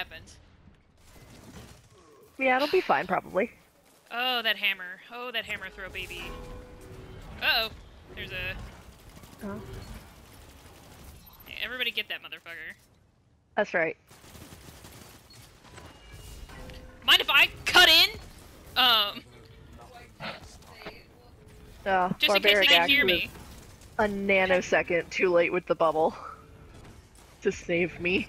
happened. Yeah, it'll be fine probably. Oh, that hammer. Oh, that hammer throw baby. Uh oh. There's a. Oh. Everybody get that motherfucker. That's right. Mind if I cut in? Um, Oh, just in case they can hear me. A nanosecond too late with the bubble to save me.